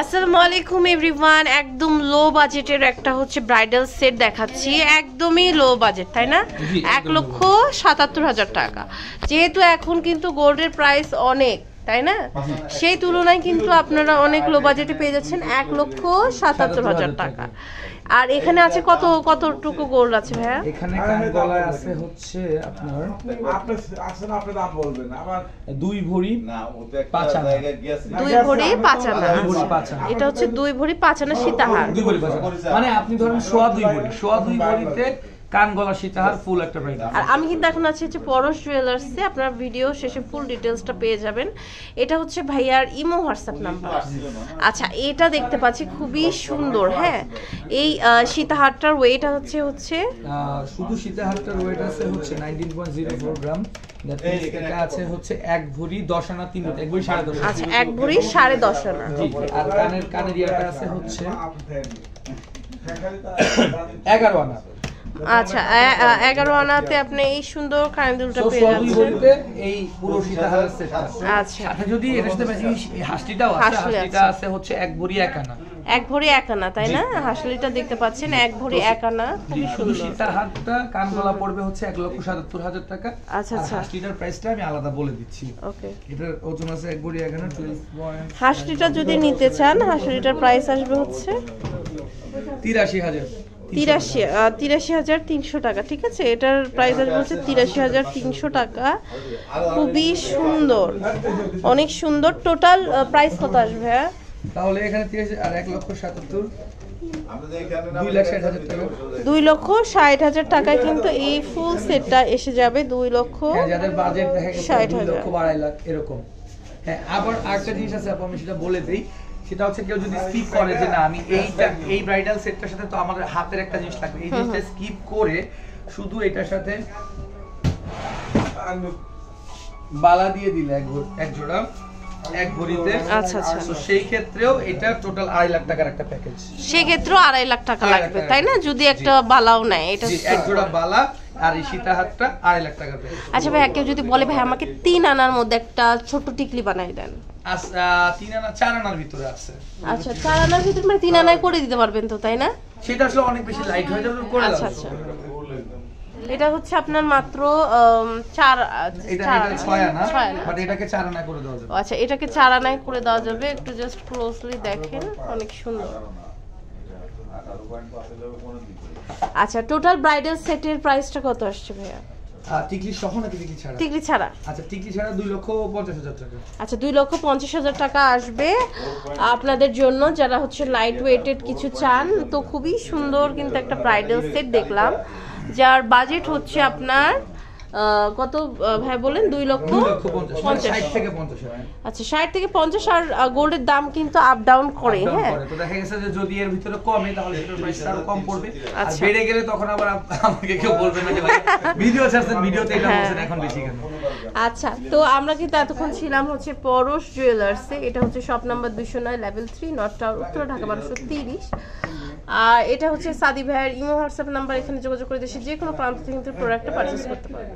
আসসালামু আলাইকুম এভরিওয়ান একদম লো বাজেটের একটা হচ্ছে ব্রাইডাল সেট দেখাচ্ছি। একদমই লো বাজেট তাই না? এক লক্ষ সাতাত্তর হাজার টাকা। যেহেতু এখন কিন্তু গোল্ডের প্রাইস অনেক তাই না? সেই তুলনায় কিন্তু আপনারা অনেক লো বাজেটে পেয়ে যাচ্ছেন এক লক্ষ সাতাত্তর হাজার টাকা। আর এখানে আছে কত কতটুকু গোল্ড আছে ভাইয়া? এখানে গলায় আছে হচ্ছে আপনার আপনি আসেন আপনি দাম বলবেন আমার দুই ভরি না ও একটা পাঁচ আনা। জায়গায় গিয়েছে দুই ভরি পাঁচ আনা। দুই ভরি পাঁচ আনা। এটা হচ্ছে দুই ভরি পাঁচ আনা সীতাহার। দুই ভরি পাঁচ মানে আপনি ধরেন সোয়া দুই ভরি। সোয়া দুই ভরিতে কান গলা সীতাহার ফুল একটা ব্রাইডাল আর আমি কিন্তু এখন আছি হচ্ছে পরশ জুয়েলার্সে আপনার ভিডিও শেষে ফুল ডিটেলসটা পেয়ে যাবেন। এটা হচ্ছে ভাইয়ার ইমো হোয়াটসঅ্যাপ নাম্বার আচ্ছা এটা দেখতে পাচ্ছি খুবই সুন্দর হ্যাঁ? এই সীতাহারটার ওয়েট হচ্ছে? হচ্ছে শুধু সীতাহারটার ওয়েট আছে হচ্ছে nineteen point zero four gram এটা আছে হচ্ছে এক ভরি দশ আনা তিন এক ভরি সাড়ে দশ আচ্ছা এক ভরি সাড়ে দশ আনা। আর কানের কানের ইয়াটা আছে হচ্ছে এগারো আনা। আচ্ছা এগারো আনাতে আপনি এই সুন্দর তো পেয়ে যাচ্ছেন। এই পুরো আচ্ছা। সাথে যদি এটার সাথে ম্যাচিং হাসটিটাও আছে হাসলি হাসটিটা আছে। হচ্ছে এক ভরি এক আনা। এক ভরি এক আনা তাই না? হাসলিটা দেখতে পাচ্ছেন এক ভরি এক আনা খুবই সুন্দর। সীতাহারটা কান গলা পড়বে হচ্ছে এক লক্ষ সাতাত্তর হাজার টাকা। আচ্ছা, আচ্ছা। হাসটিটার প্রাইসটা আমি আলাদা বলে দিচ্ছি। ওকে। এটার ওজন আছে এক ভরি এক আনা টুয়েলভ পয়েন্ট হাসলিটা যদি নিতে চান হাসলিটার প্রাইস আসবে হচ্ছে? তিরাশি হাজার। তিরাশি তিরাশি হাজার তিনশো টাকা ঠিক আছে? এটার প্রাইস আসবে হচ্ছে তিরাশি হাজার তিনশো টাকা। খুবই সুন্দর। অনেক সুন্দর। টোটাল প্রাইস কত আসবে? হ্যাঁ তাহলে এখানে আর এক লক্ষ সাতাত্তর। দুই লক্ষ ষাট হাজার টাকায় কিন্তু এই ফুল সেটটা এসে যাবে দুই লক্ষ হ্যাঁ ষাট হাজার। এরকম। হ্যাঁ আবার আরেকটা জিনিস আছে আপু আমি সেটা বলে দিই। সেটা হচ্ছে কেউ যদি স্কিপ করে যে না আমি এইটা এই ব্রাইডাল সেটটার সাথে তো আমাদের হাতের একটা জিনিস লাগবে। এই জিনিসটা স্কিপ করে শুধু এটার সাথে বালা দিয়ে দিলে এক এক জোড়া এক ভরিতে। আচ্ছা, আচ্ছা। তো সেই ক্ষেত্রেও এটা টোটাল আড়াই লাখ টাকার একটা প্যাকেজ সেক্ষেত্রেও আড়াই লাখ টাকা লাগবে তাই না? যদি একটা বালাও নেয় এটা এক জোড়া বালা আর এই সীতাহারটা আড়াই লাখ প্যাকেজ আচ্ছা ভাই কেউ যদি বলে ভাই আমাকে তিন আনার মধ্যে একটা ছোট টিকলি বানাই দেন। তিন আনা চার আনার ভিতরে আছে। আচ্ছা চার আনার ভিতরে মানে তিন আনায় করে দিতে পারবেন তো তাই না? সেটা আসলে অনেক বেশি লাইট হয়ে যাবে করে আচ্ছা, আচ্ছা। এটা হচ্ছে আপনার মাত্র চার এটাকে চার আনা করে দেওয়া যাবে। আচ্ছা এটাকে চার আনায় করে দেওয়া যাবে। একটু জাস্ট ক্লোজলি দেখেন অনেক সুন্দর। আচ্ছা টোটাল ব্রাইডাল সেটের প্রাইসটা কত আসছে ভাইয়া? টিকলি সহ নাকি টিকলি ছাড়া? টিকলি ছাড়া। আচ্ছা টিকলি ছাড়া দুই লক্ষ পঞ্চাশ হাজার টাকা। আচ্ছা লক্ষ হাজার টাকা আসবে। আপনাদের জন্য যারা হচ্ছে লাইট ওয়েটেড কিছু চান তো খুবই সুন্দর কিন্তু একটা ব্রাইডাল সেট দেখলাম যার বাজেট হচ্ছে আপনার কত ভাই বলেন? দুই লক্ষ পঞ্চাশ। মানে আচ্ছা ষাট থেকে পঞ্চাশ আর গোল্ডের দাম কিন্তু আপ ডাউন করে হ্যাঁ? তো দেখা গেছে যে যদি এর ভিতরে কমে তাহলে প্রাইস আরও কম পড়বে। আর আচ্ছা। বেড়ে গেলে তখন আবার আমাকে কেউ বলবে না যে ভাই ভিডিও ছাড়ছেন ভিডিওতে এটা হ্যাঁ। বলছেন এখন বেশি কেন? আচ্ছা তো আমরা কিন্তু এতক্ষণ ছিলাম হচ্ছে পরশ জুয়েলার্সে এটা হচ্ছে শপ নাম্বার দুশো নয় লেভেল থ্রি নর্থ টাওয়ার উত্তর ঢাকা বারোশো তিরিশ। আর এটা হচ্ছে সাদি ভাইয়ের ইমো হোয়াটসঅ্যাপ নাম্বার এখানে যোগাযোগ করে দেশে যে কোনো প্রান্ত থেকে কিন্তু প্রোডাক্টটা পারচেস করতে পারবে